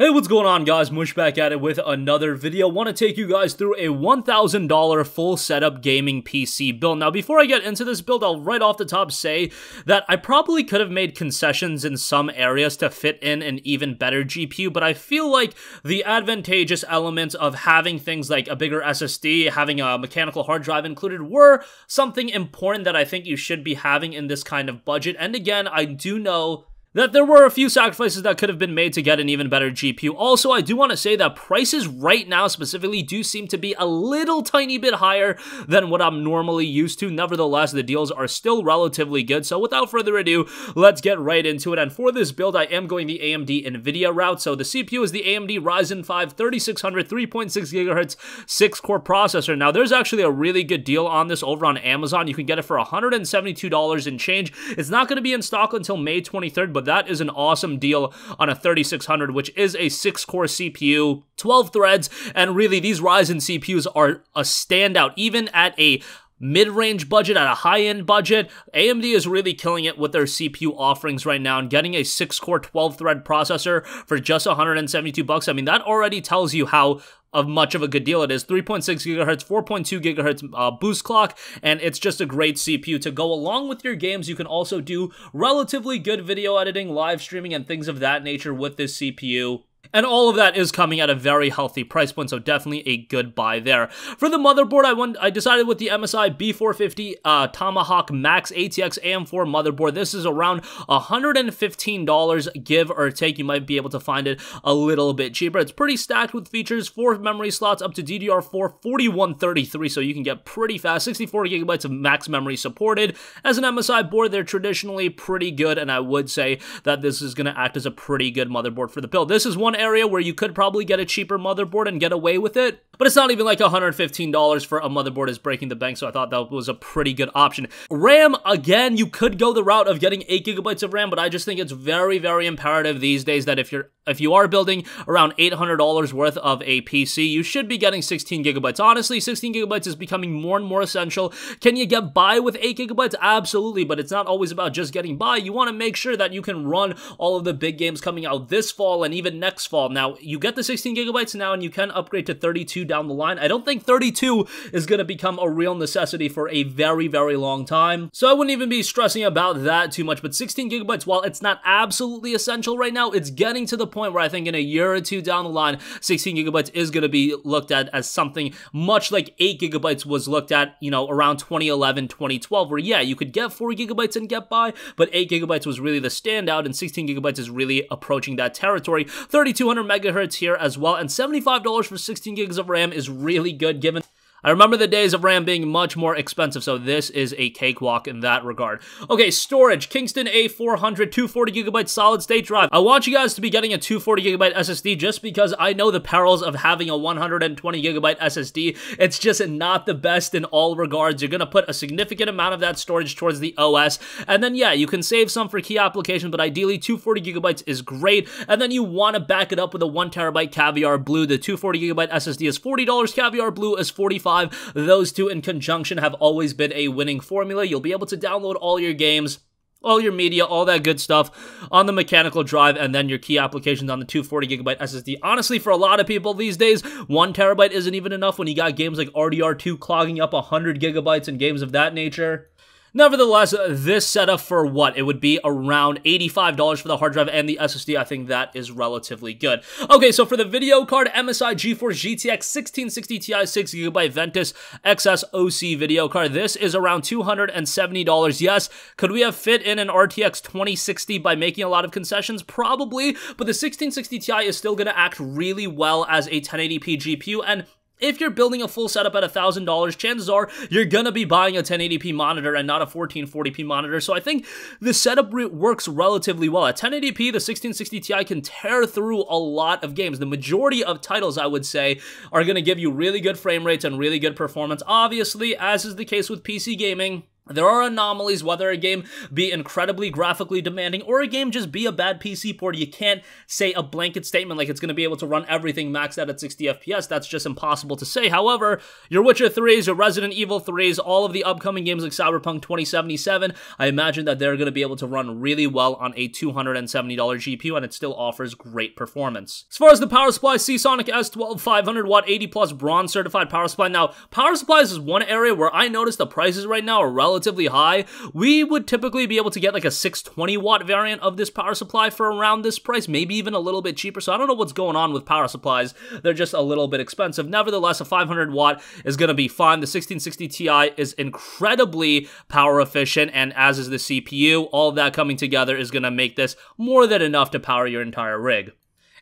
Hey, what's going on guys? Mush back at it with another video. Want to take you guys through a $1,000 full setup gaming PC build. Now, before I get into this build, I'll right off the top say that I probably could have made concessions in some areas to fit in an even better GPU, but I feel like the advantageous elements of having things like a bigger SSD, having a mechanical hard drive included were something important that I think you should be having in this kind of budget. And again, I do know that there were a few sacrifices that could have been made to get an even better GPU. Also, I do want to say that prices right now specifically do seem to be a little tiny bit higher than what I'm normally used to. Nevertheless, the deals are still relatively good. So without further ado, let's get right into it. And for this build, I am going the AMD NVIDIA route. So the CPU is the AMD Ryzen 5 3600 3.6 gigahertz 6-core processor. Now, there's actually a really good deal on this over on Amazon. You can get it for $172 and change. It's not going to be in stock until May 23rd, but that is an awesome deal on a 3600, which is a six core CPU, 12 threads, and really these Ryzen CPUs are a standout, even at a mid-range budget at a high-end budget. Amd is really killing it with their cpu offerings right now and getting a 6-core 12-thread processor for just 172 bucks. I mean that already tells you how of much of a good deal. It is 3.6 gigahertz 4.2 gigahertz uh, boost clock and it's just a great cpu to go along with your games. You can also do relatively good video editing live streaming and things of that nature with this cpu and all of that is coming at a very healthy price point, so definitely a good buy there. For the motherboard, I went, I decided with the MSI B450 uh, Tomahawk Max ATX AM4 motherboard. This is around $115, give or take. You might be able to find it a little bit cheaper. It's pretty stacked with features, four memory slots up to DDR4 4133, so you can get pretty fast. 64 gigabytes of max memory supported. As an MSI board, they're traditionally pretty good, and I would say that this is going to act as a pretty good motherboard for the build. This is one area where you could probably get a cheaper motherboard and get away with it, but it's not even like $115 for a motherboard is breaking the bank, so I thought that was a pretty good option. RAM, again, you could go the route of getting 8 gigabytes of RAM, but I just think it's very, very imperative these days that if you're if you are building around $800 worth of a PC, you should be getting 16 gigabytes. Honestly, 16 gigabytes is becoming more and more essential. Can you get by with 8 gigabytes? Absolutely, but it's not always about just getting by. You want to make sure that you can run all of the big games coming out this fall and even next fall. Now, you get the 16 gigabytes now and you can upgrade to 32 down the line. I don't think 32 is going to become a real necessity for a very, very long time. So I wouldn't even be stressing about that too much, but 16 gigabytes, while it's not absolutely essential right now, it's getting to the point where I think in a year or two down the line, 16 gigabytes is going to be looked at as something much like 8 gigabytes was looked at, you know, around 2011, 2012, where yeah, you could get 4 gigabytes and get by, but 8 gigabytes was really the standout, and 16 gigabytes is really approaching that territory. 3200 megahertz here as well, and $75 for 16 gigs of RAM is really good given I remember the days of RAM being much more expensive, so this is a cakewalk in that regard. Okay, storage, Kingston A400 240 gigabyte solid state drive. I want you guys to be getting a 240 gigabyte SSD just because I know the perils of having a 120 gigabyte SSD. It's just not the best in all regards. You're gonna put a significant amount of that storage towards the OS, and then yeah, you can save some for key applications, but ideally 240 gigabytes is great, and then you want to back it up with a 1 terabyte Caviar Blue. The 240 gigabyte SSD is $40, Caviar Blue is 45 5. Those two in conjunction have always been a winning formula. You'll be able to download all your games all your media, all that good stuff on the mechanical drive, and then your key applications on the 240 gigabyte SSD. Honestly, for a lot of people these days, one terabyte isn't even enough when you got games like RDR2 clogging up 100 gigabytes and games of that nature. Nevertheless, uh, this setup for what? It would be around $85 for the hard drive and the SSD. I think that is relatively good. Okay, so for the video card, MSI GeForce GTX 1660 Ti 6GB Ventus XS OC video card. This is around $270. Yes, could we have fit in an RTX 2060 by making a lot of concessions? Probably, but the 1660 Ti is still going to act really well as a 1080p GPU, and if you're building a full setup at $1,000, chances are you're gonna be buying a 1080p monitor and not a 1440p monitor. So I think the setup works relatively well. At 1080p, the 1660 Ti can tear through a lot of games. The majority of titles, I would say, are gonna give you really good frame rates and really good performance. Obviously, as is the case with PC gaming, There are anomalies, whether a game be incredibly graphically demanding or a game just be a bad PC port. You can't say a blanket statement like it's going to be able to run everything maxed out at 60 FPS. That's just impossible to say. However, your Witcher 3s, your Resident Evil 3s, all of the upcoming games like Cyberpunk 2077, I imagine that they're going to be able to run really well on a $270 GPU and it still offers great performance. As far as the power supply, Seasonic S12 500 watt 80 plus bronze certified power supply. Now, power supplies is one area where I noticed the prices right now are relatively relatively high, we would typically be able to get like a 620 watt variant of this power supply for around this price, maybe even a little bit cheaper. So I don't know what's going on with power supplies. They're just a little bit expensive. Nevertheless, a 500 watt is going to be fine. The 1660 Ti is incredibly power efficient, and as is the CPU. All of that coming together is going to make this more than enough to power your entire rig.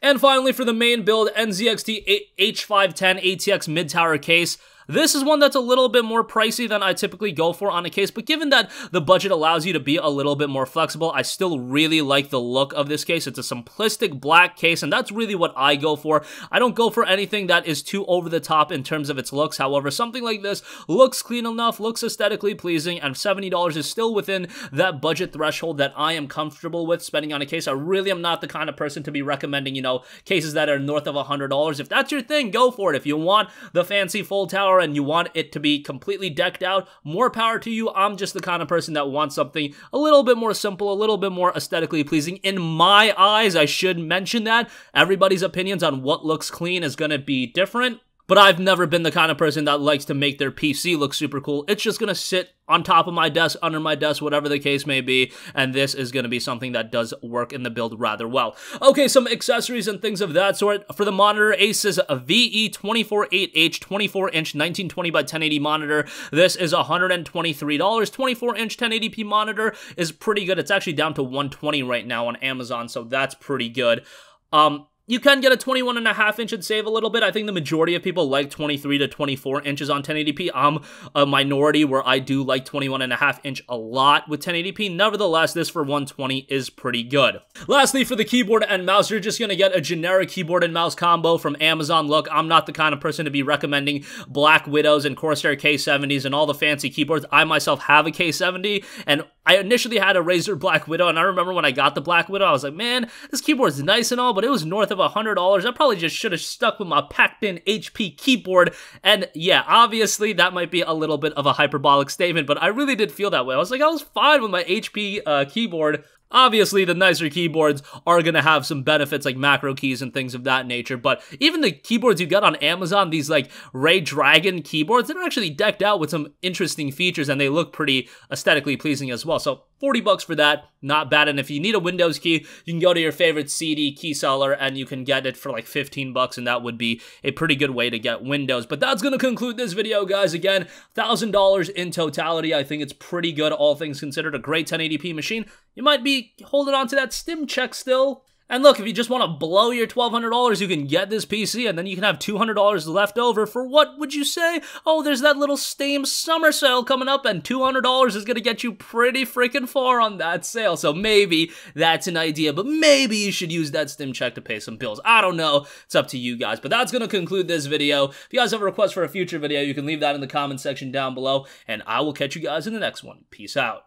And finally, for the main build, NZXT H510 ATX mid-tower case. This is one that's a little bit more pricey than I typically go for on a case, but given that the budget allows you to be a little bit more flexible, I still really like the look of this case. It's a simplistic black case, and that's really what I go for. I don't go for anything that is too over the top in terms of its looks. However, something like this looks clean enough, looks aesthetically pleasing, and $70 is still within that budget threshold that I am comfortable with spending on a case. I really am not the kind of person to be recommending, you know, cases that are north of $100. If that's your thing, go for it. If you want the fancy full tower and you want it to be completely decked out, more power to you. I'm just the kind of person that wants something a little bit more simple, a little bit more aesthetically pleasing. In my eyes, I should mention that. Everybody's opinions on what looks clean is going to be different. But I've never been the kind of person that likes to make their PC look super cool. It's just gonna sit on top of my desk, under my desk, whatever the case may be, and this is gonna be something that does work in the build rather well. Okay, some accessories and things of that sort. For the monitor, Asus VE248H 24-inch 1920 by 1080 monitor. This is $123. 24-inch 1080p monitor is pretty good. It's actually down to 120 right now on Amazon, so that's pretty good. Um, you can get a 21 and a half inch and save a little bit. I think the majority of people like 23 to 24 inches on 1080p. I'm a minority where I do like 21 and a half inch a lot with 1080p. Nevertheless, this for 120 is pretty good. Lastly, for the keyboard and mouse, you're just gonna get a generic keyboard and mouse combo from Amazon. Look, I'm not the kind of person to be recommending Black Widows and Corsair K70s and all the fancy keyboards. I myself have a K70 and I initially had a Razer Black Widow, and I remember when I got the Black Widow, I was like, man, this keyboard's nice and all, but it was north of $100. I probably just should have stuck with my packed-in HP keyboard, and yeah, obviously, that might be a little bit of a hyperbolic statement, but I really did feel that way. I was like, I was fine with my HP uh, keyboard, Obviously, the nicer keyboards are going to have some benefits like macro keys and things of that nature, but even the keyboards you get on Amazon, these like Redragon keyboards, they're actually decked out with some interesting features and they look pretty aesthetically pleasing as well. So 40 bucks for that, not bad. And if you need a Windows key, you can go to your favorite CD key seller and you can get it for like 15 bucks, and that would be a pretty good way to get Windows. But that's going to conclude this video, guys. Again, $1,000 in totality. I think it's pretty good, all things considered. A great 1080p machine. You might be holding on to that stim check still. And look, if you just want to blow your $1,200, you can get this PC and then you can have $200 left over for what would you say? Oh, there's that little Steam summer sale coming up and $200 is going to get you pretty freaking far on that sale. So maybe that's an idea, but maybe you should use that Steam check to pay some bills. I don't know. It's up to you guys. But that's going to conclude this video. If you guys have a request for a future video, you can leave that in the comment section down below and I will catch you guys in the next one. Peace out.